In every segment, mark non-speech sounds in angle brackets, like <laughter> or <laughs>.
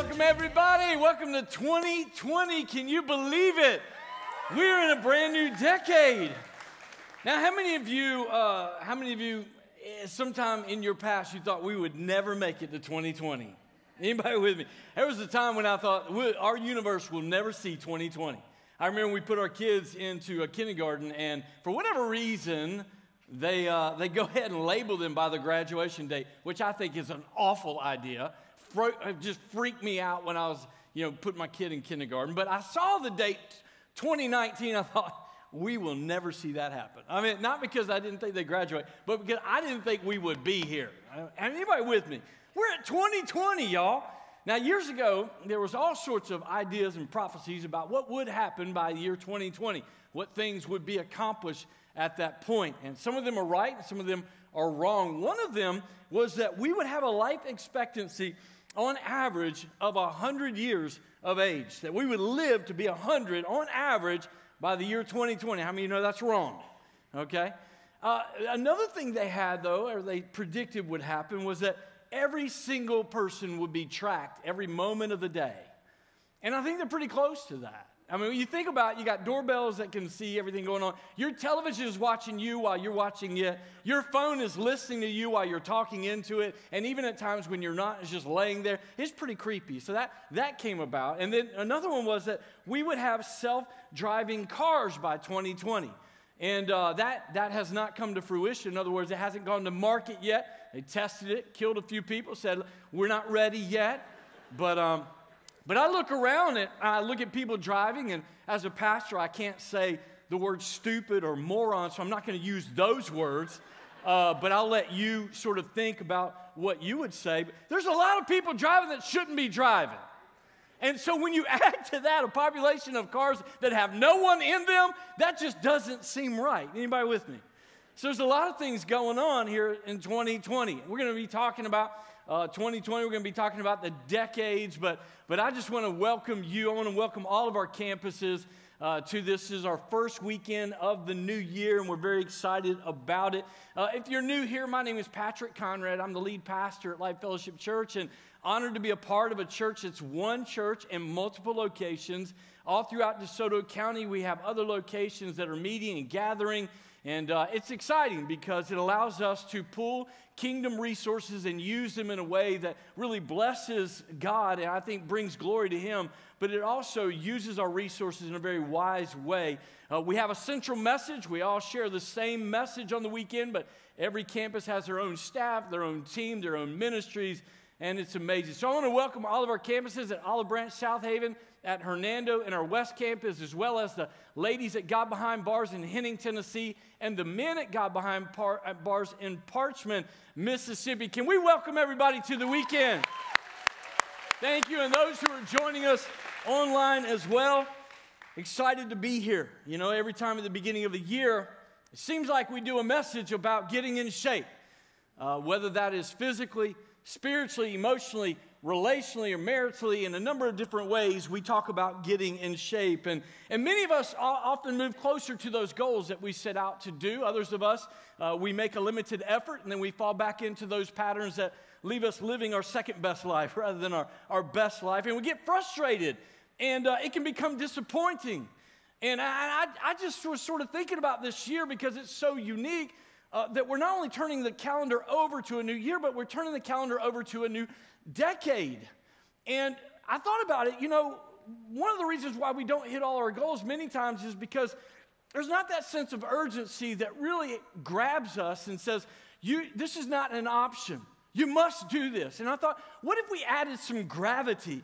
welcome everybody. Welcome to 2020. Can you believe it? We're in a brand new decade. Now, how many of you, uh, how many of you, eh, sometime in your past, you thought we would never make it to 2020? Anybody with me? There was a time when I thought our universe will never see 2020. I remember we put our kids into a kindergarten, and for whatever reason, they, uh, they go ahead and label them by the graduation date, which I think is an awful idea. Fro- uh, just freaked me out when I was, you know, putting my kid in kindergarten. But I saw the date 2019, I thought, we will never see that happen. I mean, not because I didn't think they graduate, but because I didn't think we would be here. Uh, anybody with me? We're at 2020, y'all. Now, years ago, there was all sorts of ideas and prophecies about what would happen by the year 2020, what things would be accomplished at that point. And some of them are right and some of them are wrong. One of them was that we would have a life expectancy on average of 100 years of age, that we would live to be 100 on average by the year 2020. How many you know that's wrong? Okay? Uh, another thing they had, though, or they predicted would happen, was that every single person would be tracked every moment of the day. And I think they're pretty close to that. I mean, when you think about it, you got doorbells that can see everything going on. Your television is watching you while you're watching it. Your phone is listening to you while you're talking into it. And even at times when you're not, it's just laying there. It's pretty creepy. So that, that came about. And then another one was that we would have self driving cars by 2020. And uh, that, that has not come to fruition. In other words, it hasn't gone to market yet. They tested it, killed a few people, said, we're not ready yet. But, um, but I look around and I look at people driving, and as a pastor, I can't say the word stupid or moron, so I'm not going to use those words. Uh, but I'll let you sort of think about what you would say. But there's a lot of people driving that shouldn't be driving. And so when you <laughs> add to that a population of cars that have no one in them, that just doesn't seem right. Anybody with me? So there's a lot of things going on here in 2020. We're going to be talking about uh, 2020. We're going to be talking about the decades, but, but I just want to welcome you. I want to welcome all of our campuses uh, to this. this is our first weekend of the new year, and we're very excited about it. Uh, if you're new here, my name is Patrick Conrad. I'm the lead pastor at Life Fellowship Church, and honored to be a part of a church that's one church in multiple locations. All throughout DeSoto County, we have other locations that are meeting and gathering. And uh, it's exciting because it allows us to pull kingdom resources and use them in a way that really blesses God and I think brings glory to Him, but it also uses our resources in a very wise way. Uh, we have a central message. We all share the same message on the weekend, but every campus has their own staff, their own team, their own ministries, and it's amazing. So I want to welcome all of our campuses at Olive Branch, South Haven, at Hernando, and our West Campus, as well as the ladies at God Behind Bars in Henning, Tennessee, and the men at God Behind Par- at Bars in Parchman, Mississippi. Can we welcome everybody to the weekend? Thank you, and those who are joining us online as well. Excited to be here. You know, every time at the beginning of the year, it seems like we do a message about getting in shape, uh, whether that is physically, spiritually, emotionally, relationally, or maritally, in a number of different ways, we talk about getting in shape. And, and many of us often move closer to those goals that we set out to do. Others of us, uh, we make a limited effort and then we fall back into those patterns that leave us living our second best life <laughs> rather than our, our best life. And we get frustrated and uh, it can become disappointing. And I, I, I just was sort of thinking about this year because it's so unique uh, that we're not only turning the calendar over to a new year, but we're turning the calendar over to a new decade. And I thought about it, you know, one of the reasons why we don't hit all our goals many times is because there's not that sense of urgency that really grabs us and says, you, this is not an option. You must do this. And I thought, what if we added some gravity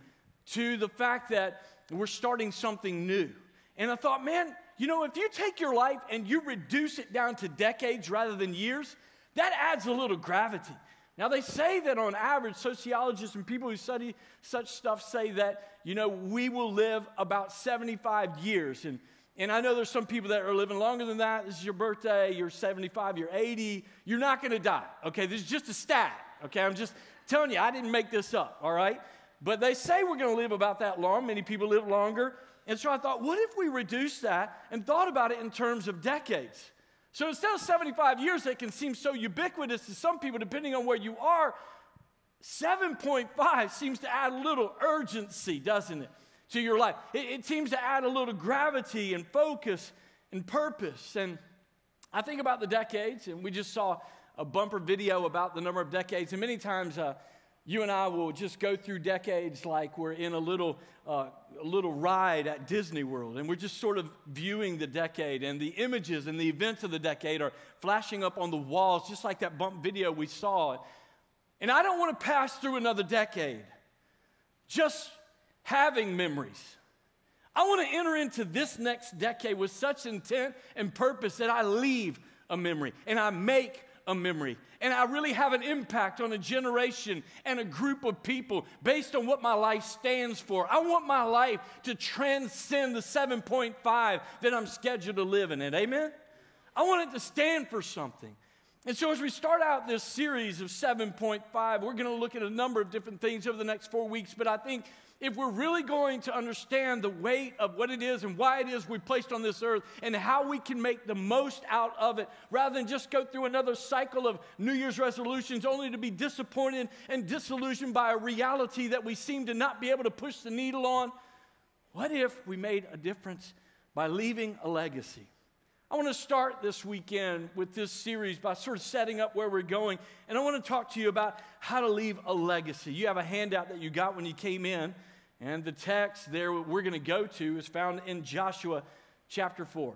to the fact that we're starting something new? And I thought, man, you know, if you take your life and you reduce it down to decades rather than years, that adds a little gravity. Now, they say that on average, sociologists and people who study such stuff say that, you know, we will live about 75 years. And, and I know there's some people that are living longer than that. This is your birthday, you're 75, you're 80. You're not going to die, okay? This is just a stat, okay? I'm just telling you, I didn't make this up, all right? But they say we're going to live about that long. Many people live longer. And so I thought, what if we reduced that and thought about it in terms of decades? So instead of 75 years that can seem so ubiquitous to some people, depending on where you are, 7.5 seems to add a little urgency, doesn't it, to your life? It, it seems to add a little gravity and focus and purpose. And I think about the decades, and we just saw a bumper video about the number of decades. And many times, uh, you and I will just go through decades like we're in a little, uh, a little ride at Disney World, and we're just sort of viewing the decade, and the images and the events of the decade are flashing up on the walls, just like that bump video we saw. And I don't want to pass through another decade just having memories. I want to enter into this next decade with such intent and purpose that I leave a memory and I make a memory. And I really have an impact on a generation and a group of people based on what my life stands for. I want my life to transcend the 7.5 that I'm scheduled to live in it. Amen? I want it to stand for something. And so, as we start out this series of 7.5, we're going to look at a number of different things over the next four weeks. But I think if we're really going to understand the weight of what it is and why it is we placed on this earth and how we can make the most out of it, rather than just go through another cycle of New Year's resolutions only to be disappointed and disillusioned by a reality that we seem to not be able to push the needle on, what if we made a difference by leaving a legacy? I want to start this weekend with this series by sort of setting up where we're going. And I want to talk to you about how to leave a legacy. You have a handout that you got when you came in, and the text there we're going to go to is found in Joshua chapter 4.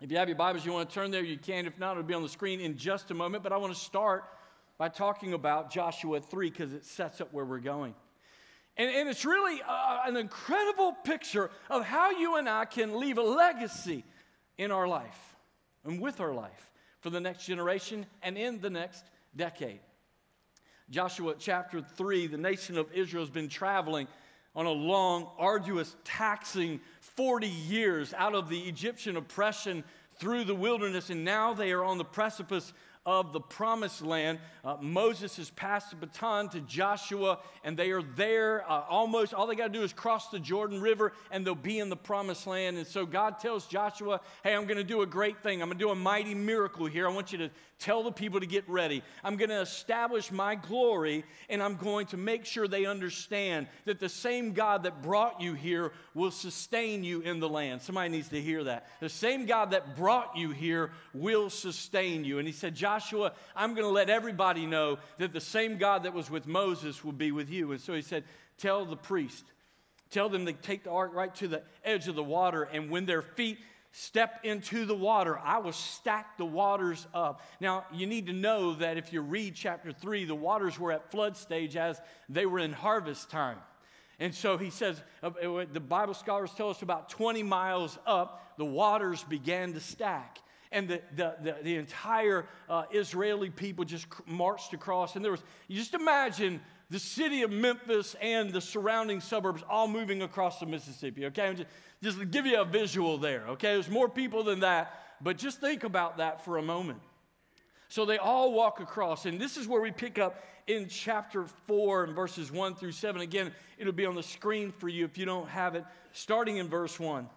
If you have your Bibles, you want to turn there, you can. If not, it'll be on the screen in just a moment. But I want to start by talking about Joshua 3 because it sets up where we're going. And, and it's really uh, an incredible picture of how you and I can leave a legacy in our life and with our life for the next generation and in the next decade. Joshua chapter 3, the nation of Israel has been traveling on a long, arduous, taxing 40 years out of the Egyptian oppression through the wilderness, and now they are on the precipice of the promised land. Uh, Moses has passed the baton to Joshua, and they are there uh, almost. All they got to do is cross the Jordan River, and they'll be in the promised land. And so God tells Joshua, Hey, I'm going to do a great thing. I'm going to do a mighty miracle here. I want you to tell the people to get ready. I'm going to establish my glory, and I'm going to make sure they understand that the same God that brought you here will sustain you in the land. Somebody needs to hear that. The same God that brought you here will sustain you. And he said, Joshua, I'm going to let everybody know that the same God that was with Moses will be with you. And so he said, Tell the priest, tell them to take the ark right to the edge of the water, and when their feet step into the water, I will stack the waters up. Now, you need to know that if you read chapter 3, the waters were at flood stage as they were in harvest time. And so he says, uh, the Bible scholars tell us about 20 miles up, the waters began to stack. And the, the, the, the entire uh, Israeli people just marched across. And there was, you just imagine the city of Memphis and the surrounding suburbs all moving across the Mississippi, okay? Just, just give you a visual there, okay? There's more people than that, but just think about that for a moment. So they all walk across, and this is where we pick up in chapter 4 and verses 1 through 7. Again, it'll be on the screen for you if you don't have it, starting in verse 1.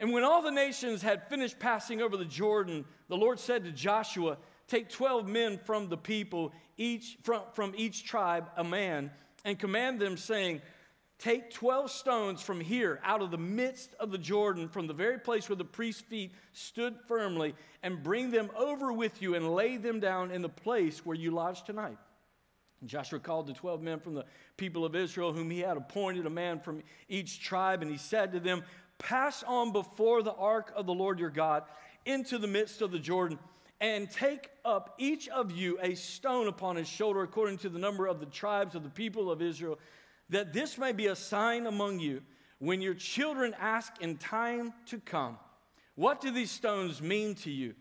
And when all the nations had finished passing over the Jordan, the Lord said to Joshua, Take 12 men from the people, each from, from each tribe, a man, and command them, saying, Take 12 stones from here, out of the midst of the Jordan, from the very place where the priest's feet stood firmly, and bring them over with you and lay them down in the place where you lodge tonight. And Joshua called the 12 men from the people of Israel, whom he had appointed, a man from each tribe, and he said to them, Pass on before the ark of the Lord your God into the midst of the Jordan and take up each of you a stone upon his shoulder according to the number of the tribes of the people of Israel, that this may be a sign among you when your children ask in time to come, What do these stones mean to you?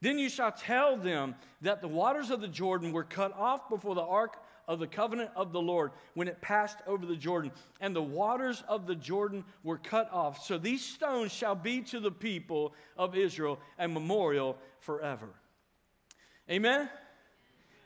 Then you shall tell them that the waters of the Jordan were cut off before the ark of the covenant of the Lord when it passed over the Jordan, and the waters of the Jordan were cut off. So these stones shall be to the people of Israel a memorial forever. Amen?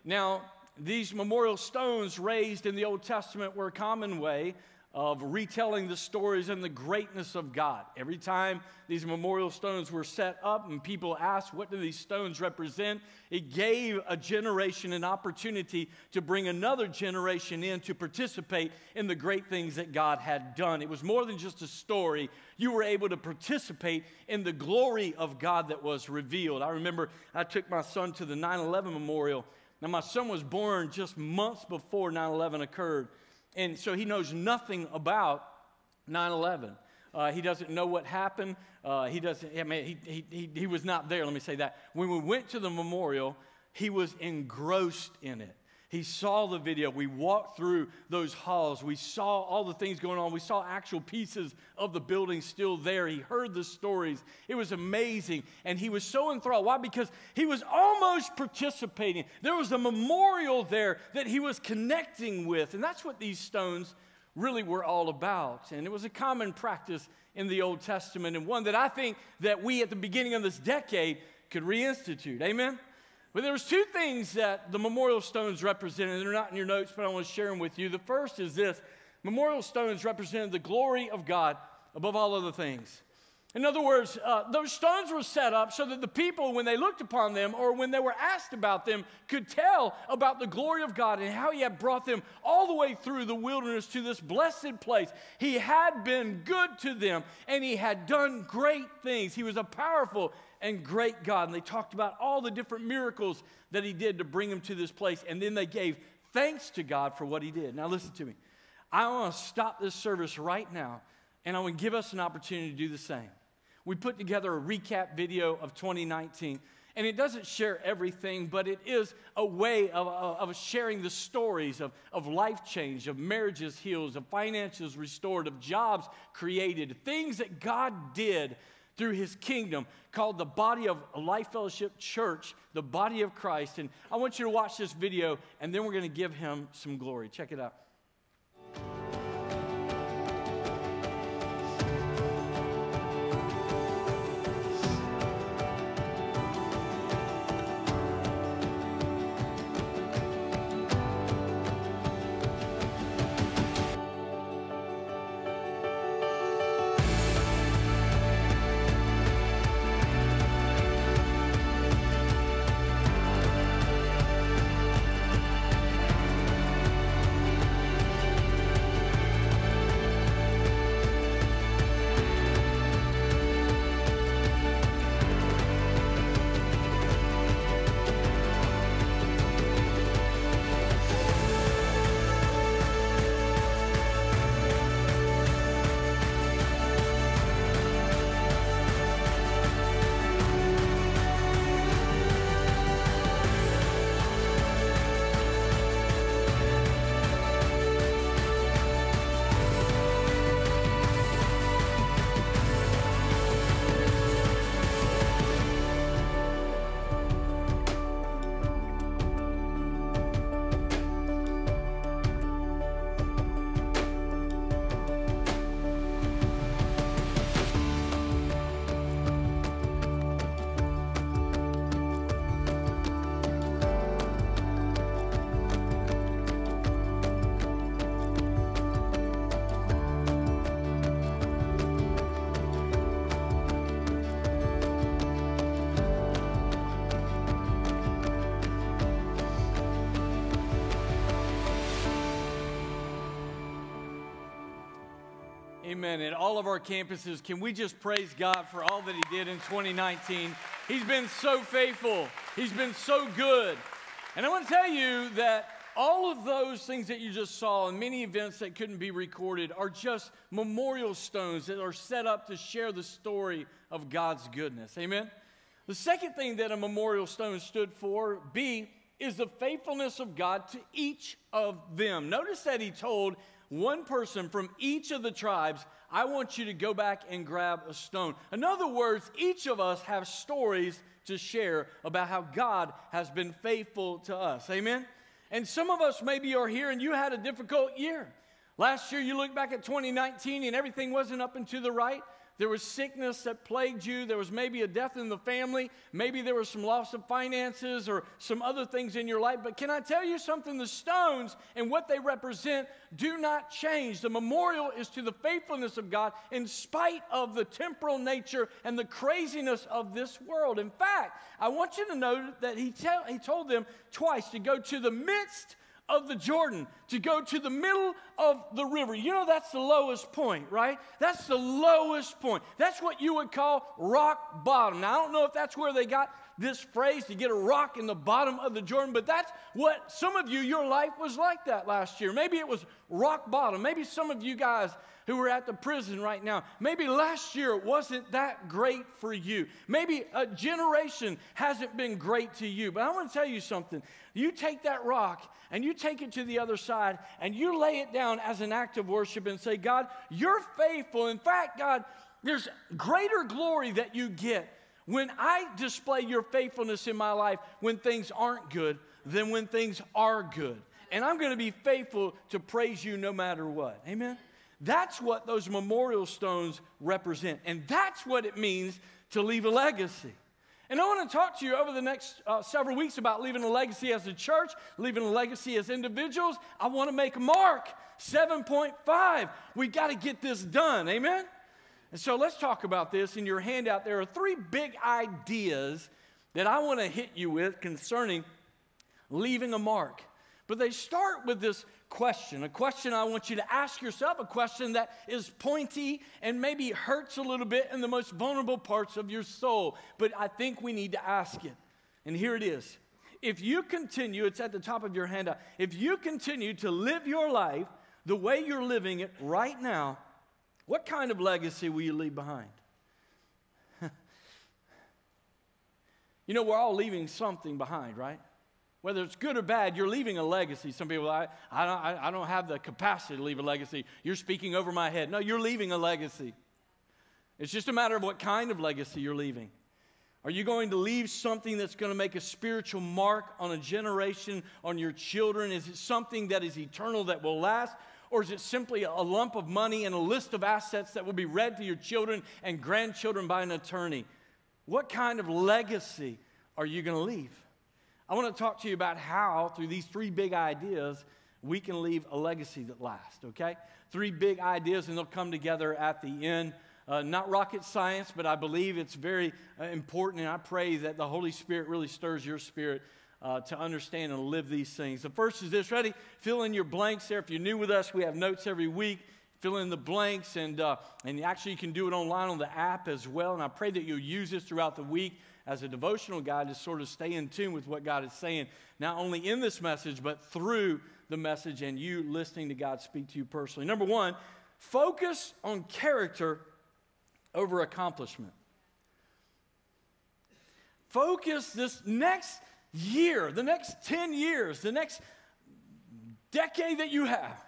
Now, these memorial stones raised in the Old Testament were a common way of retelling the stories and the greatness of God. Every time these memorial stones were set up and people asked, What do these stones represent? it gave a generation an opportunity to bring another generation in to participate in the great things that God had done. It was more than just a story. You were able to participate in the glory of God that was revealed. I remember I took my son to the 9 11 memorial. Now, my son was born just months before 9 11 occurred. And so he knows nothing about 9 11. Uh, he doesn't know what happened. Uh, he doesn't, I mean, he, he, he, he was not there, let me say that. When we went to the memorial, he was engrossed in it. He saw the video. We walked through those halls. We saw all the things going on. We saw actual pieces of the building still there. He heard the stories. It was amazing. And he was so enthralled. Why? Because he was almost participating. There was a memorial there that he was connecting with. And that's what these stones really were all about. And it was a common practice in the Old Testament and one that I think that we at the beginning of this decade could reinstitute. Amen? But there was two things that the memorial stones represented. They're not in your notes, but I want to share them with you. The first is this memorial stones represented the glory of God above all other things. In other words, uh, those stones were set up so that the people, when they looked upon them or when they were asked about them, could tell about the glory of God and how He had brought them all the way through the wilderness to this blessed place. He had been good to them and He had done great things. He was a powerful and great God. And they talked about all the different miracles that He did to bring them to this place. And then they gave thanks to God for what He did. Now, listen to me. I want to stop this service right now, and I want to give us an opportunity to do the same. We put together a recap video of 2019. And it doesn't share everything, but it is a way of, of, sharing the stories of, of life change, of marriages healed, of finances restored, of jobs created, things that God did through his kingdom called the body of Life Fellowship Church, the body of Christ. And I want you to watch this video, and then we're going to give him some glory. Check it out. Amen. At all of our campuses, can we just praise God for all that He did in 2019? He's been so faithful, He's been so good. And I want to tell you that all of those things that you just saw and many events that couldn't be recorded are just memorial stones that are set up to share the story of God's goodness. Amen. The second thing that a memorial stone stood for, B, is the faithfulness of God to each of them. Notice that he told one person from each of the tribes, I want you to go back and grab a stone. In other words, each of us have stories to share about how God has been faithful to us. Amen? And some of us maybe are here and you had a difficult year. Last year, you look back at 2019 and everything wasn't up and to the right. There was sickness that plagued you. There was maybe a death in the family. Maybe there was some loss of finances or some other things in your life. But can I tell you something? The stones and what they represent do not change. The memorial is to the faithfulness of God in spite of the temporal nature and the craziness of this world. In fact, I want you to know that he, tell, he told them twice to go to the midst of the Jordan to go to the middle of the river. You know, that's the lowest point, right? That's the lowest point. That's what you would call rock bottom. Now, I don't know if that's where they got this phrase to get a rock in the bottom of the Jordan, but that's what some of you, your life was like that last year. Maybe it was rock bottom. Maybe some of you guys who are at the prison right now, maybe last year wasn't that great for you. Maybe a generation hasn't been great to you. But I want to tell you something. You take that rock and you take it to the other side and you lay it down as an act of worship and say, God, you're faithful. In fact, God, there's greater glory that you get when I display your faithfulness in my life when things aren't good than when things are good. And I'm going to be faithful to praise you no matter what. Amen? That's what those memorial stones represent. And that's what it means to leave a legacy. And I want to talk to you over the next uh, several weeks about leaving a legacy as a church, leaving a legacy as individuals. I want to make a mark. 7.5. We got to get this done. Amen? And so let's talk about this. In your handout, there are three big ideas that I want to hit you with concerning leaving a mark. But they start with this question, a question I want you to ask yourself, a question that is pointy and maybe hurts a little bit in the most vulnerable parts of your soul. But I think we need to ask it. And here it is. If you continue, it's at the top of your handout, if you continue to live your life the way you're living it right now, what kind of legacy will you leave behind? <laughs> you know, we're all leaving something behind, right? Whether it's good or bad, you're leaving a legacy. Some people, I, I, don't, I, don't have the capacity to leave a legacy. You're speaking over my head. No, you're leaving a legacy. It's just a matter of what kind of legacy you're leaving. Are you going to leave something that's going to make a spiritual mark on a generation, on your children? Is it something that is eternal that will last? Or is it simply a lump of money and a list of assets that will be read to your children and grandchildren by an attorney? What kind of legacy are you going to leave? I want to talk to you about how, through these three big ideas, we can leave a legacy that lasts, okay? Three big ideas, and they'll come together at the end. Uh, not rocket science, but I believe it's very uh, important, and I pray that the Holy Spirit really stirs your spirit uh, to understand and live these things. The first is this ready? Fill in your blanks there. If you're new with us, we have notes every week. Fill in the blanks, and, uh, and actually, you can do it online on the app as well. And I pray that you'll use this throughout the week as a devotional guide to sort of stay in tune with what God is saying, not only in this message, but through the message and you listening to God speak to you personally. Number one, focus on character over accomplishment. Focus this next year, the next 10 years, the next decade that you have,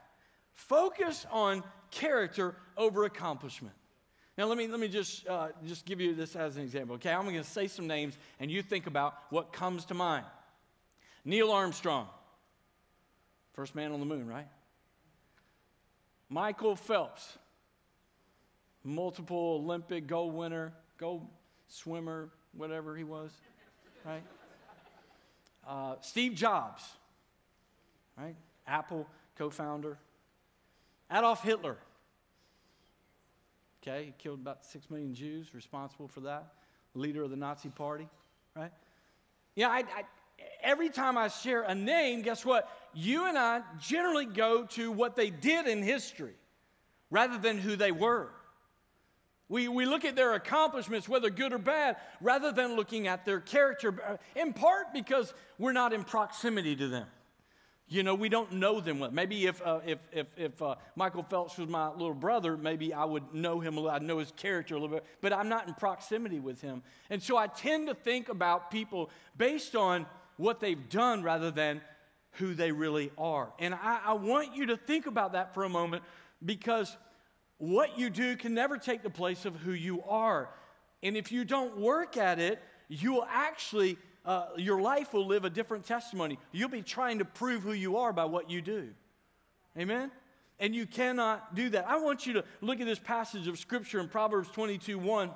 focus on character over accomplishment. Now, let me, let me just, uh, just give you this as an example, okay? I'm going to say some names, and you think about what comes to mind. Neil Armstrong, first man on the moon, right? Michael Phelps, multiple Olympic gold winner, gold swimmer, whatever he was, right? Uh, Steve Jobs, right? Apple co founder. Adolf Hitler, Okay, he killed about six million Jews, responsible for that. Leader of the Nazi Party, right? Yeah, I, I, every time I share a name, guess what? You and I generally go to what they did in history rather than who they were. We, we look at their accomplishments, whether good or bad, rather than looking at their character, uh, in part because we're not in proximity to them. You know, we don't know them well. Maybe if, uh, if, if, if uh, Michael Phelps was my little brother, maybe I would know him a little, I'd know his character a little bit, but I'm not in proximity with him. And so I tend to think about people based on what they've done rather than who they really are. And I, I want you to think about that for a moment because what you do can never take the place of who you are. And if you don't work at it, you will actually uh, your life will live a different testimony. You'll be trying to prove who you are by what you do. Amen? And you cannot do that. I want you to look at this passage of Scripture in Proverbs 22 1.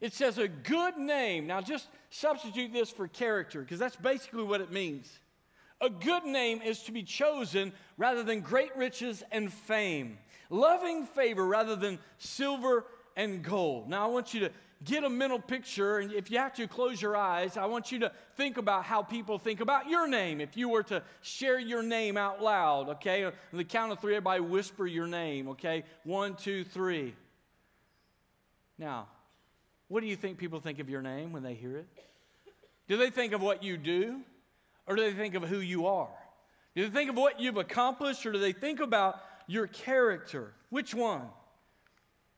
It says, a good name. Now, just substitute this for character, because that's basically what it means. A good name is to be chosen rather than great riches and fame, loving favor rather than silver and gold. Now, I want you to get a mental picture, and if you have to close your eyes, I want you to think about how people think about your name. If you were to share your name out loud, okay? On the count of three, everybody whisper your name, okay? One, two, three. Now, what do you think people think of your name when they hear it? Do they think of what you do, or do they think of who you are? Do they think of what you've accomplished, or do they think about your character? Which one?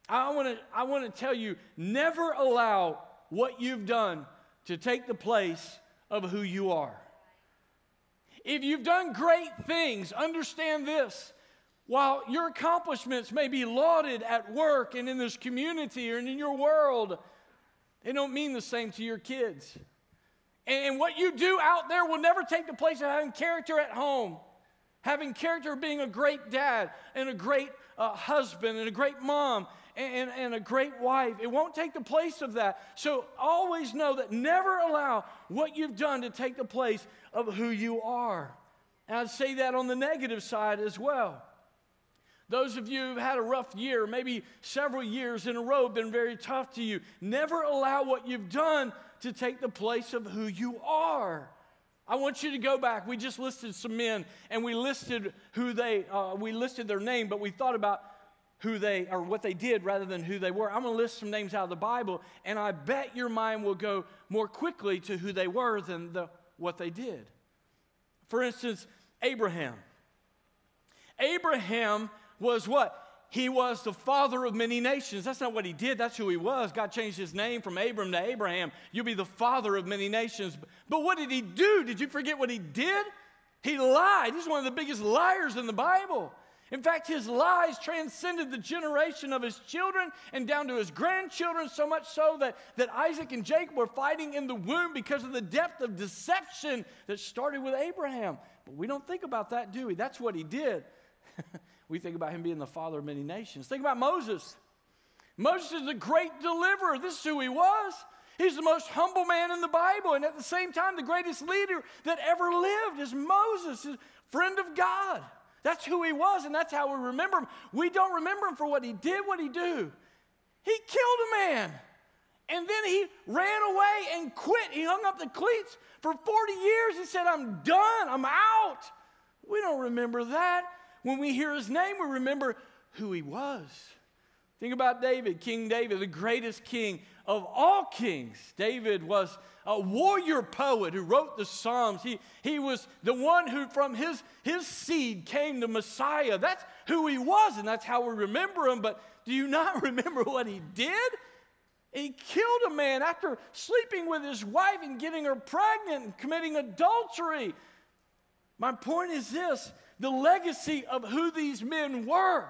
I want to I want to tell you never allow what you've done to take the place of who you are. If you've done great things, understand this. While your accomplishments may be lauded at work and in this community or in your world, they don't mean the same to your kids. And what you do out there will never take the place of having character at home, having character of being a great dad and a great uh, husband and a great mom and, and a great wife. It won't take the place of that. So always know that never allow what you've done to take the place of who you are. And I'd say that on the negative side as well. Those of you who've had a rough year, maybe several years in a row, been very tough to you, never allow what you've done to take the place of who you are. I want you to go back. We just listed some men and we listed who they, uh, we listed their name, but we thought about who they or what they did rather than who they were. I'm going to list some names out of the Bible, and I bet your mind will go more quickly to who they were than the, what they did. For instance, Abraham. Abraham was what? He was the father of many nations. That's not what he did, that's who he was. God changed his name from Abram to Abraham. You'll be the father of many nations. But what did he do? Did you forget what he did? He lied. He's one of the biggest liars in the Bible. In fact, his lies transcended the generation of his children and down to his grandchildren, so much so that, that Isaac and Jacob were fighting in the womb because of the depth of deception that started with Abraham. But we don't think about that, do we? That's what he did. <laughs> we think about him being the father of many nations. Think about Moses. Moses is a great deliverer. This is who he was. He's the most humble man in the Bible, and at the same time, the greatest leader that ever lived is Moses, his friend of God. That's who he was, and that's how we remember him. We don't remember him for what he did, what he do. He killed a man. And then he ran away and quit. He hung up the cleats for 40 years. He said, I'm done. I'm out. We don't remember that. When we hear his name, we remember who he was. Think about David, King David, the greatest king of all kings. David was a warrior poet who wrote the Psalms. He, he was the one who, from his, his seed, came the Messiah. That's who he was, and that's how we remember him. But do you not <laughs> remember what he did? He killed a man after sleeping with his wife and getting her pregnant and committing adultery. My point is this the legacy of who these men were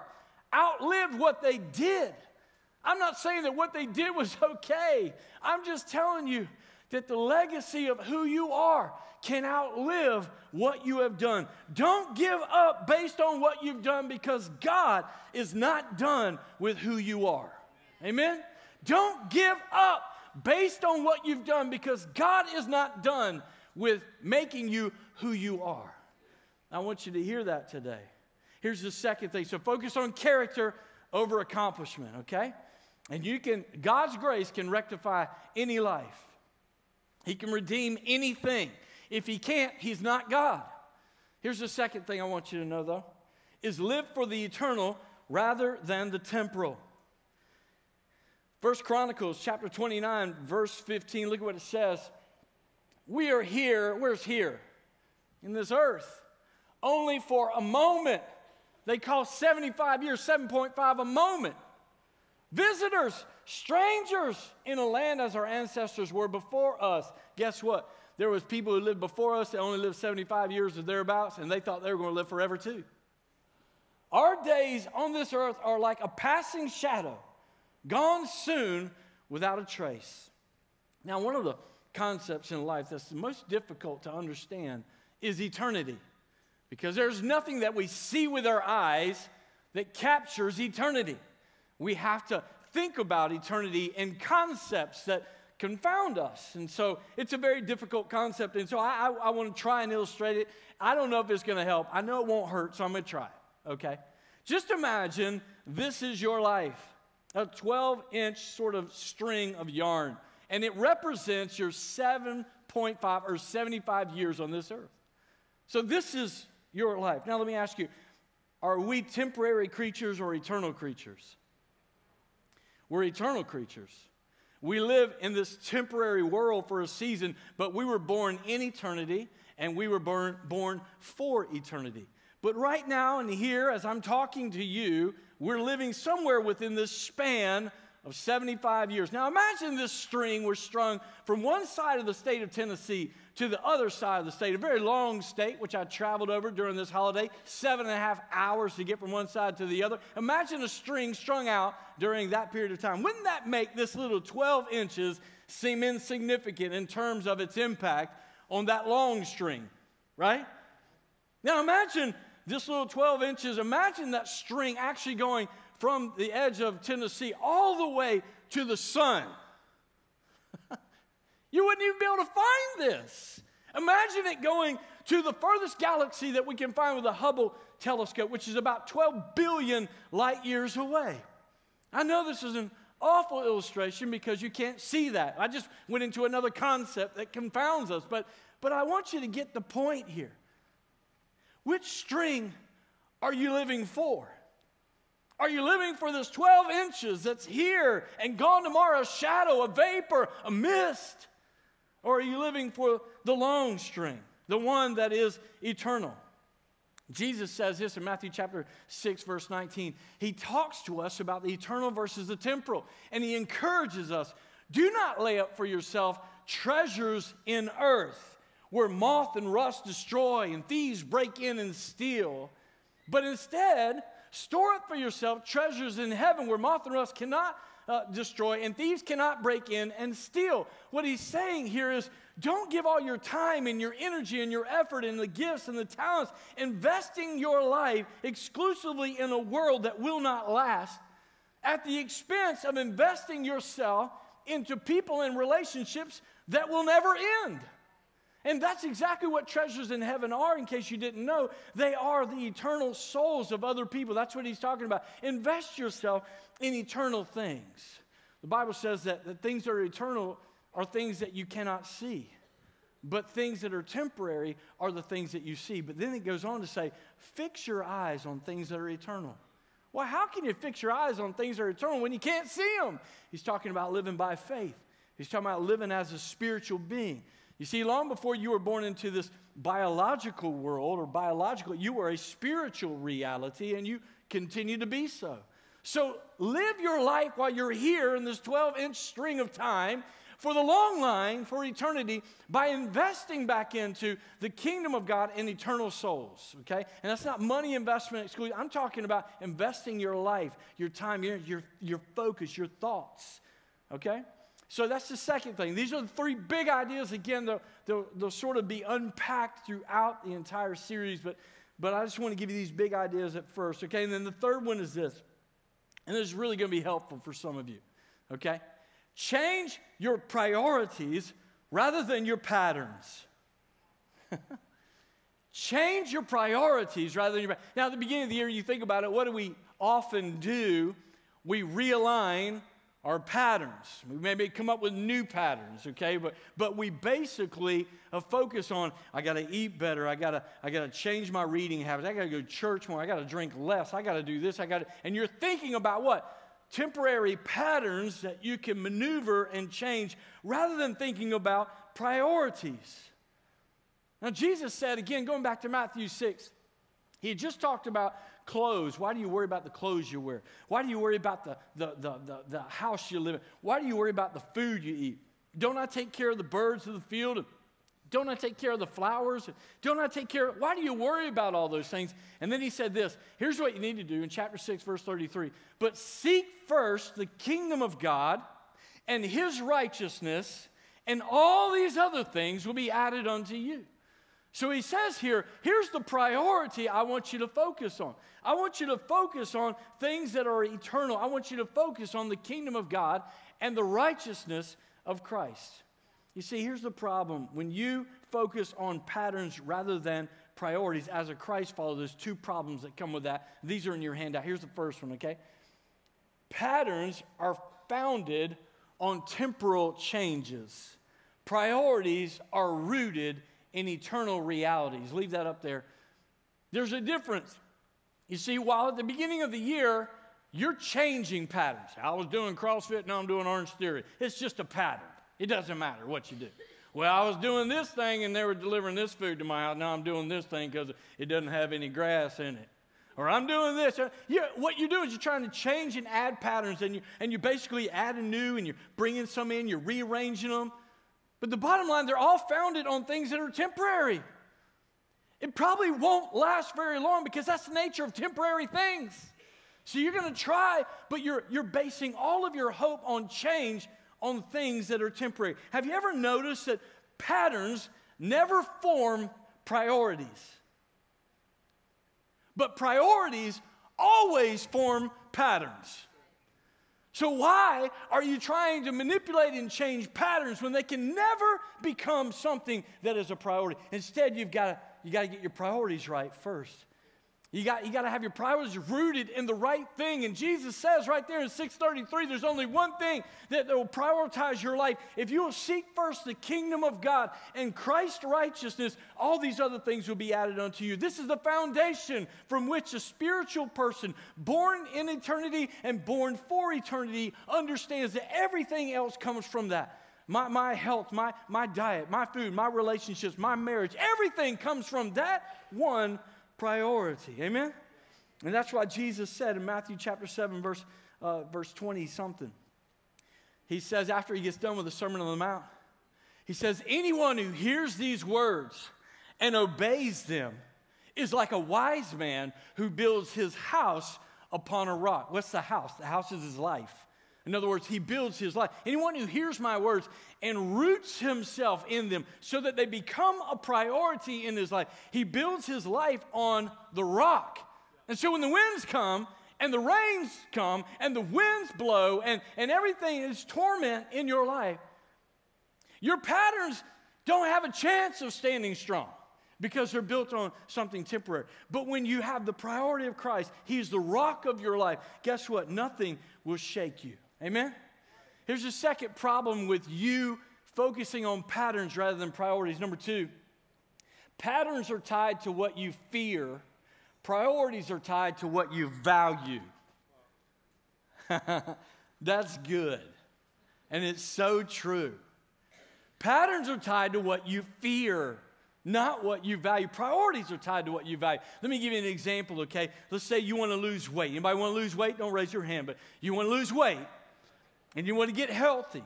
outlived what they did. I'm not saying that what they did was <laughs> okay. I'm just telling you that the legacy of who you are can outlive what you have done. Don't give up based on what you've done because God is not done with who you are. Amen? Don't give up based on what you've done because God is not done with making you who you are. I want you to hear that today. Here's the second thing. So focus on character over accomplishment, okay? And you can, God's grace can rectify any life. He can redeem anything. If he can't, he's not God. Here's the second thing I want you to know though is live for the eternal rather than the temporal. First Chronicles chapter 29 verse 15 look at what it says. We are here, where's here? In this earth. Only for a moment. They call 75 years 7.5 a moment. Visitors, strangers in a land as our ancestors were before us. Guess what? There was people who lived before us that only lived 75 years or thereabouts, and they thought they were going to live forever too. Our days on this earth are like a passing shadow, gone soon without a trace. Now, one of the concepts in life that's the most difficult to understand is eternity. Because there's nothing that we see with our eyes that captures eternity. We have to think about eternity in concepts that confound us. And so it's a very difficult concept. And so I, I, I want to try and illustrate it. I don't know if it's going to help. I know it won't hurt, so I'm going to try it, okay? Just imagine this is your life a 12 inch sort of string of yarn, and it represents your 7.5 or 75 years on this earth. So this is your life. Now, let me ask you are we temporary creatures or eternal creatures? We're eternal creatures. We live in this temporary world for a season, but we were born in eternity and we were born, born for eternity. But right now and here, as I'm talking to you, we're living somewhere within this span of 75 years. Now imagine this string was strung from one side of the state of Tennessee to the other side of the state, a very long state, which I traveled over during this holiday, seven and a half hours to get from one side to the other. Imagine a string strung out during that period of time. Wouldn't that make this little 12 inches seem insignificant in terms of its impact on that long string, right? Now imagine this little 12 inches, imagine that string actually going from the edge of Tennessee all the way to the sun. <laughs> you wouldn't even be able to find this. Imagine it going to the furthest galaxy that we can find with the Hubble telescope, which is about 12 billion light years away. I know this is an awful illustration because you can't see that. I just went into another concept that confounds us, but, but I want you to get the point here. Which string are you living for? Are you living for this 12 inches that's here and gone tomorrow, a shadow, a vapor, a mist? Or are you living for the long string, the one that is eternal? Jesus says this in Matthew chapter 6, verse 19. He talks to us about the eternal versus the temporal, and he encourages us do not lay up for yourself treasures in earth where moth and rust destroy and thieves break in and steal, but instead, Store up for yourself treasures in heaven where moth and rust cannot uh, destroy and thieves cannot break in and steal. What he's saying here is don't give all your time and your energy and your effort and the gifts and the talents investing your life exclusively in a world that will not last at the expense of investing yourself into people and relationships that will never end. And that's exactly what treasures in heaven are, in case you didn't know. They are the eternal souls of other people. That's what he's talking about. Invest yourself in eternal things. The Bible says that, the things that are eternal are things that you cannot see. But things that are temporary are the things that you see. But then it goes on to say, fix your eyes on things that are eternal. Well, how can you fix your eyes on things that are eternal when you can't see them? He's talking about living by faith. He's talking about living as a spiritual being. You see, long before you were born into this biological world or biological, you were a spiritual reality and you continue to be so. So live your life while you're here in this 12 inch string of time for the long line, for eternity, by investing back into the kingdom of God and eternal souls, okay? And that's not money investment. I'm talking about investing your life, your time, your, your, your focus, your thoughts, okay? So that's the second thing. These are the three big ideas. Again, they'll, they'll, they'll, sort of be unpacked throughout the entire series, but, but I just want to give you these big ideas at first, okay? And then the third one is this, and this is really going to be helpful for some of you, okay? Change your priorities rather than your patterns. <laughs> Change your priorities rather than your. Now, at the beginning of the year, you think about it, what do we often do? We realign our patterns. We maybe come up with new patterns, okay? But, but we basically uh, focus on I got to eat better. I got to I got to change my reading habits. I got to go to church more. I got to drink less. I got to do this. I got to. And you're thinking about what? Temporary patterns that you can maneuver and change rather than thinking about priorities. Now, Jesus said, again, going back to Matthew 6, he had just talked about clothes. Why do you worry about the clothes you wear? Why do you worry about the, the, the, the, the house you live in? Why do you worry about the food you eat? Don't I take care of the birds of the field? Don't I take care of the flowers? Don't I take care of, why do you worry about all those things? And then he said this here's what you need to do in chapter 6, verse 33. But seek first the kingdom of God and his righteousness, and all these other things will be added unto you. So he says here, here's the priority I want you to focus on. I want you to focus on things that are eternal. I want you to focus on the kingdom of God and the righteousness of Christ. You see, here's the problem. When you focus on patterns rather than priorities as a Christ follower, there's two problems that come with that. These are in your handout. Here's the first one, okay? Patterns are founded on temporal changes, priorities are rooted in eternal realities. Leave that up there. There's a difference. You see, while at the beginning of the year, you're changing patterns. I was doing CrossFit, now I'm doing Orange Theory. It's just a pattern. It doesn't matter what you do. Well, I was doing this thing and they were delivering this food to my house. Now I'm doing this thing because it doesn't have any grass in it. Or I'm doing this. You, what you do is you're trying to change and add patterns and you, and you basically add a new and you're bringing some in, you're rearranging them. But the bottom line, they're all founded on things that are temporary. It probably won't last very long because that's the nature of temporary things. So you're going to try, but you're, you're basing all of your hope on change on things that are temporary. Have you ever noticed that patterns never form priorities? But priorities always form patterns. So, why are you trying to manipulate and change patterns when they can never become something that is a priority? Instead, you've got to, you got to get your priorities right first. You got, you got to have your priorities rooted in the right thing. And Jesus says right there in 633, there's only one thing that, that will prioritize your life. If you will seek first the kingdom of God and Christ's righteousness, all these other things will be added unto you. This is the foundation from which a spiritual person born in eternity and born for eternity understands that everything else comes from that. My, my health, my, my diet, my food, my relationships, my marriage, everything comes from that one priority. Amen? And that's why Jesus said in Matthew chapter 7, verse, uh, verse 20 something. He says, after he gets done with the Sermon on the Mount, he says, Anyone who hears these words and obeys them is like a wise man who builds his house upon a rock. What's the house? The house is his life. In other words, he builds his life. Anyone who hears my words and roots himself in them so that they become a priority in his life, he builds his life on the rock. And so when the winds come and the rains come and the winds blow and, and everything is torment in your life, your patterns don't have a chance of standing strong because they're built on something temporary. But when you have the priority of Christ, He's the rock of your life, guess what? Nothing will shake you. Amen? Here's the second problem with you focusing on patterns rather than priorities. Number two, patterns are tied to what you fear, priorities are tied to what you value. <laughs> That's good. And it's so true. Patterns are tied to what you fear, not what you value. Priorities are tied to what you value. Let me give you an example, okay? Let's say you want to lose weight. Anybody want to lose weight? Don't raise your hand, but you want to lose weight and you want to get healthy.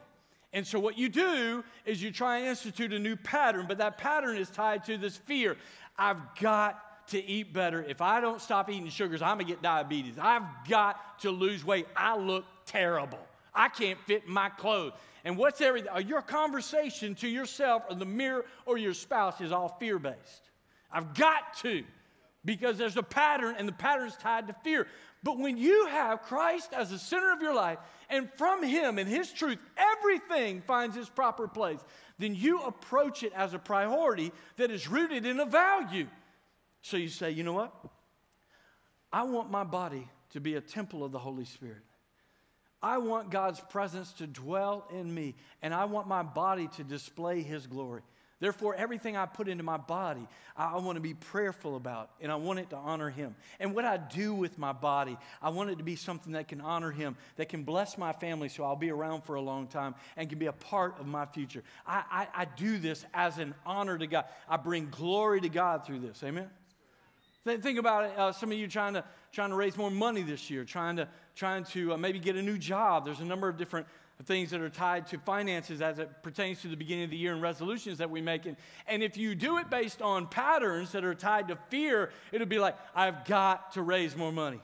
And so, what you do is you try and institute a new pattern, but that pattern is tied to this fear. I've got to eat better. If I don't stop eating sugars, I'm to get diabetes. I've got to lose weight. I look terrible. I can't fit my clothes. And what's everything? Uh, your conversation to yourself or the mirror or your spouse is all fear based. I've got to because there's a pattern and the pattern is tied to fear. But when you have Christ as the center of your life, and from Him and His truth, everything finds its proper place, then you approach it as a priority that is rooted in a value. So you say, you know what? I want my body to be a temple of the Holy Spirit. I want God's presence to dwell in me, and I want my body to display His glory. Therefore, everything I put into my body, I, want to be prayerful about, and I want it to honor Him. And what I do with my body, I want it to be something that can honor Him, that can bless my family so I'll be around for a long time and can be a part of my future. I, I, I do this as an honor to God. I bring glory to God through this. Amen? Think about it. Uh, some of you trying to trying to raise more money this year, trying to trying to uh, maybe get a new job. There's a number of different things that are tied to finances as it pertains to the beginning of the year and resolutions that we make. And, and if you do it based on patterns that are tied to fear, it'll be like, I've got to raise more money.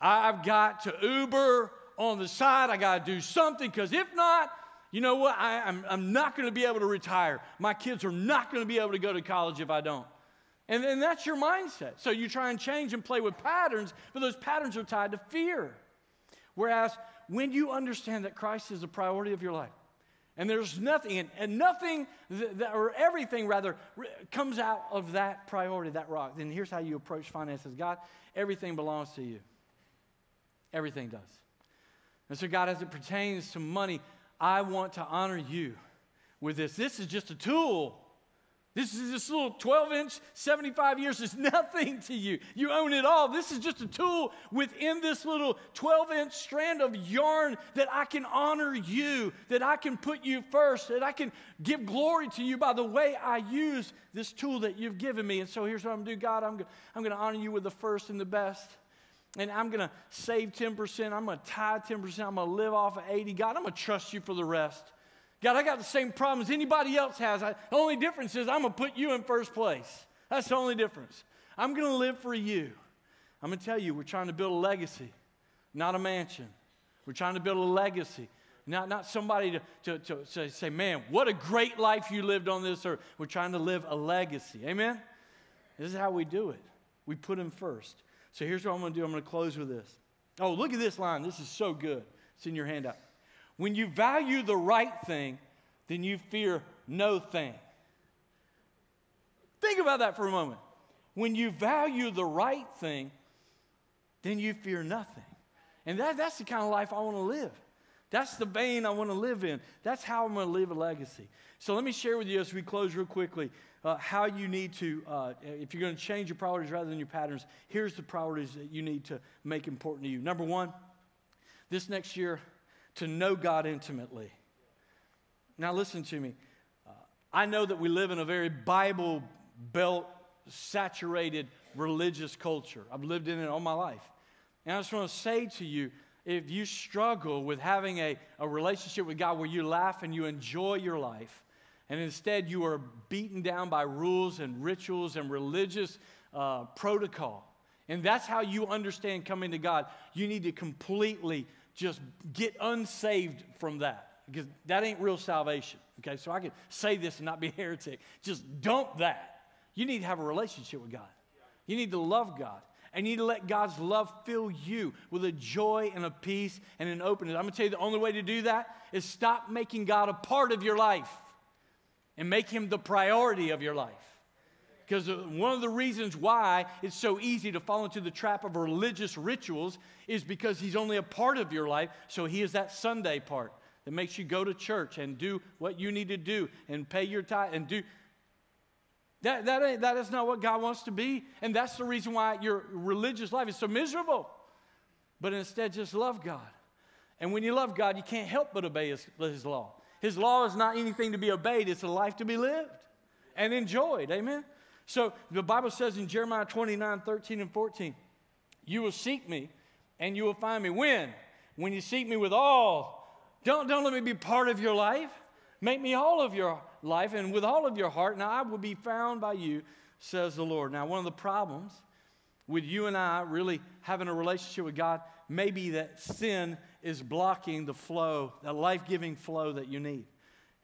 I've got to Uber on the side. I got to do something because if not, you know what? I, I'm, I'm not going to be able to retire. My kids are not going to be able to go to college if I don't. And, and that's your mindset. So you try and change and play with patterns, but those patterns are tied to fear. Whereas when you understand that Christ is the priority of your life, and there's nothing, and, and nothing, or everything rather, comes out of that priority, that rock. Then here's how you approach finances God, everything belongs to you. Everything does. And so, God, as it pertains to money, I want to honor you with this. This is just a tool. This is this little 12 inch, 75 years is <laughs> nothing to you. You own it all. This is just a tool within this little 12 inch strand of yarn that I can honor you, that I can put you first, that I can give glory to you by the way I use this tool that you've given me. And so here's what I'm going to do God, I'm, I'm going to honor you with the first and the best and I'm going to save 10%. I'm going to tithe 10%. I'm going to live off of 80. God, I'm going to trust you for the rest. God, I got the same problems anybody else has. I, the only difference is I'm going to put you in first place. That's the only difference. I'm going to live for you. I'm going to tell you, we're trying to build a legacy, not a mansion. We're trying to build a legacy, not, not somebody to, to, to say, man, what a great life you lived on this earth. We're trying to live a legacy. Amen? This is how we do it. We put him first. So here's what I'm going to do I'm going to close with this. Oh, look at this line. This is so good. It's in your handout. When you value the right thing, then you fear no thing. Think about that for a moment. When you value the right thing, then you fear nothing. And that, that's the kind of life I want to live. That's the vein I want to live in. That's how I'm going to leave a legacy. So let me share with you as we close real quickly uh, how you need to, uh, if you're going to change your priorities rather than your patterns, here's the priorities that you need to make important to you. Number one, this next year, to know God intimately. Now, listen to me. Uh, I know that we live in a very Bible belt saturated religious culture. I've lived in it all my life. And I just want to say to you if you struggle with having a, a relationship with God where you laugh and you enjoy your life, and instead you are beaten down by rules and rituals and religious uh, protocol. And that's how you understand coming to God. You need to completely just get unsaved from that because that ain't real salvation. Okay, so I can say this and not be a heretic. Just dump that. You need to have a relationship with God. You need to love God. And you need to let God's love fill you with a joy and a peace and an openness. I'm going to tell you the only way to do that is stop making God a part of your life and make him the priority of your life. Because uh, one of the reasons why it's so easy to fall into the trap of religious rituals is because he's only a part of your life. So he is that Sunday part that makes you go to church and do what you need to do and pay your tithe and do. That, that, that is not what God wants to be. And that's the reason why your religious life is so miserable. But instead, just love God. And when you love God, you can't help but obey His, his law. His law is not anything to be obeyed, it's a life to be lived and enjoyed. Amen? So the Bible says in Jeremiah 29 13 and 14, You will seek me and you will find me. When? When you seek me with all. Don't, don't let me be part of your life. Make me all of your life and with all of your heart, and I will be found by you, says the Lord. Now, one of the problems with you and I really having a relationship with God may be that sin is blocking the flow, the life giving flow that you need.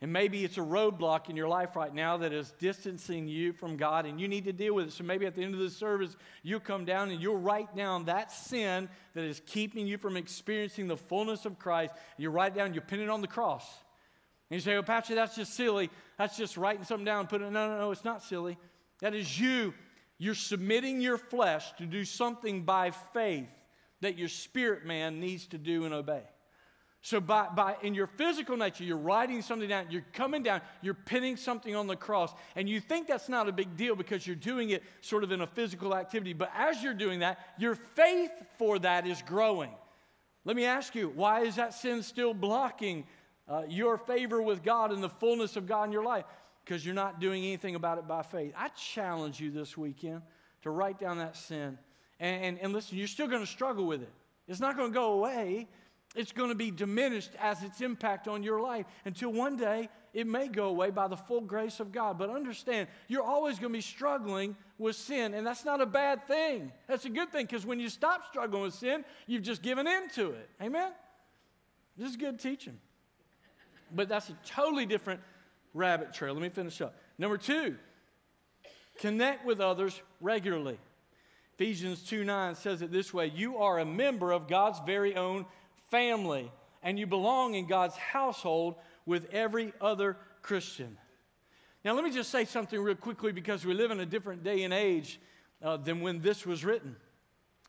And maybe it's a roadblock in your life right now that is distancing you from God and you need to deal with it. So maybe at the end of the service, you'll come down and you'll write down that sin that is keeping you from experiencing the fullness of Christ. You write down, you pin it on the cross. And you say, Oh, Pastor, that's just silly. That's just writing something down and putting it. No, no, no, it's not silly. That is you. You're submitting your flesh to do something by faith that your spirit man needs to do and obey. So, by, by in your physical nature, you're writing something down, you're coming down, you're pinning something on the cross, and you think that's not a big deal because you're doing it sort of in a physical activity. But as you're doing that, your faith for that is growing. Let me ask you, why is that sin still blocking uh, your favor with God and the fullness of God in your life? Because you're not doing anything about it by faith. I challenge you this weekend to write down that sin and, and, and listen, you're still going to struggle with it. It's not going to go away. It's going to be diminished as its impact on your life until one day it may go away by the full grace of God. But understand, you're always going to be struggling with sin, and that's not a bad thing. That's a good thing because when you stop struggling with sin, you've just given in to it. Amen? This is good teaching. But that's a totally different rabbit trail. Let me finish up. Number two, Connect with others regularly. Ephesians 2 9 says it this way You are a member of God's very own family, and you belong in God's household with every other Christian. Now, let me just say something real quickly because we live in a different day and age uh, than when this was written.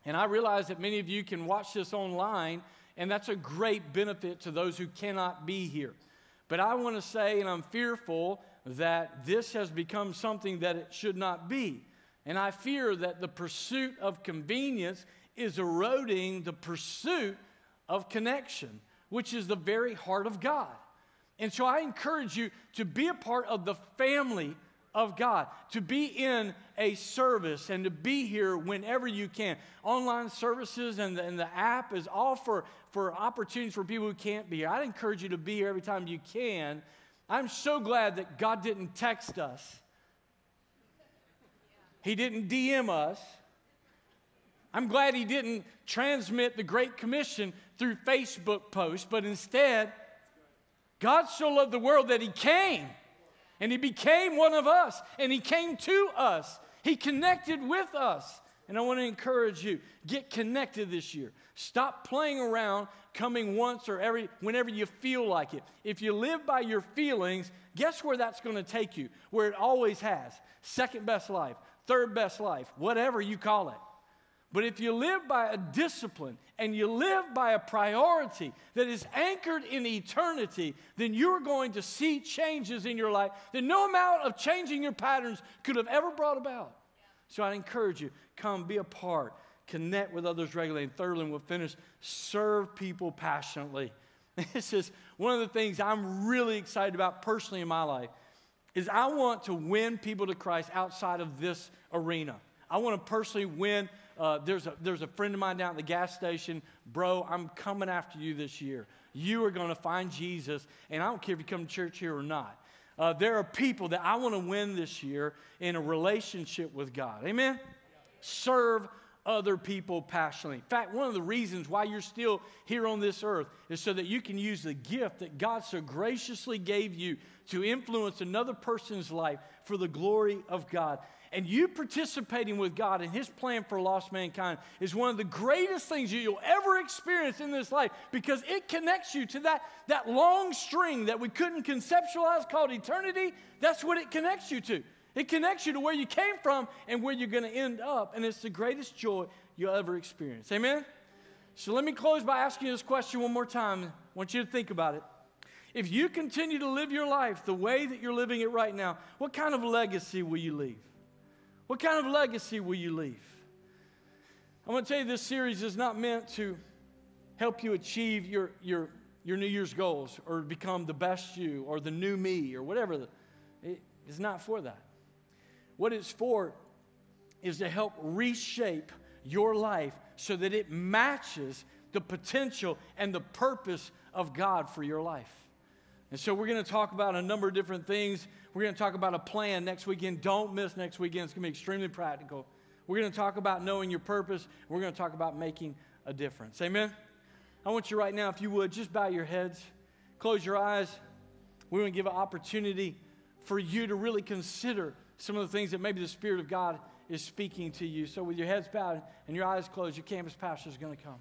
And I realize that many of you can watch this online, and that's a great benefit to those who cannot be here. But I want to say, and I'm fearful that this has become something that it should not be. And I fear that the pursuit of convenience is eroding the pursuit of connection, which is the very heart of God. And so I encourage you to be a part of the family of God, to be in a service and to be here whenever you can. Online services and the, and the app is all for, for opportunities for people who can't be here. I'd encourage you to be here every time you can. I'm so glad that God didn't text us, He didn't DM us. I'm glad He didn't transmit the Great Commission through Facebook posts, but instead, God so loved the world that He came and he became one of us and he came to us. He connected with us. And I want to encourage you get connected this year. Stop playing around coming once or every whenever you feel like it. If you live by your feelings, guess where that's going to take you? Where it always has. Second best life, third best life, whatever you call it. But if you live by a discipline and you live by a priority that is anchored in eternity, then you're going to see changes in your life that no amount of changing your patterns could have ever brought about. So I encourage you, come be a part, connect with others regularly. And thirdly, and we'll finish, serve people passionately. <laughs> This is one of the things I'm really excited about personally in my life is I want to win people to Christ outside of this arena. I want to personally win uh, there's, a, there's a friend of mine down at the gas station. Bro, I'm coming after you this year. You are going to find Jesus, and I don't care if you come to church here or not. Uh, there are people that I want to win this year in a relationship with God. Amen? Serve other people passionately. In fact, one of the reasons why you're still here on this earth is so that you can use the gift that God so graciously gave you to influence another person's life for the glory of God. And you participating with God in His plan for lost mankind is one of the greatest things you'll ever experience in this life because it connects you to that, that long string that we couldn't conceptualize called eternity. That's what it connects you to. It connects you to where you came from and where you're going to end up. And it's the greatest joy you'll ever experience. Amen? So let me close by asking you this question one more time. I want you to think about it. If you continue to live your life the way that you're living it right now, what kind of legacy will you leave? What kind of legacy will you leave? I want to tell you this series is not meant to help you achieve your, your, your New Year's goals or become the best you or the new me or whatever. It is not for that. What it's for is to help reshape your life so that it matches the potential and the purpose of God for your life. And so we're going to talk about a number of different things. We're going to talk about a plan next weekend. Don't miss next weekend. It's going to be extremely practical. We're going to talk about knowing your purpose. We're going to talk about making a difference. Amen? I want you right now, if you would, just bow your heads, close your eyes. We want to give an opportunity for you to really consider some of the things that maybe the Spirit of God is speaking to you. So, with your heads bowed and your eyes closed, your campus pastor is going to come.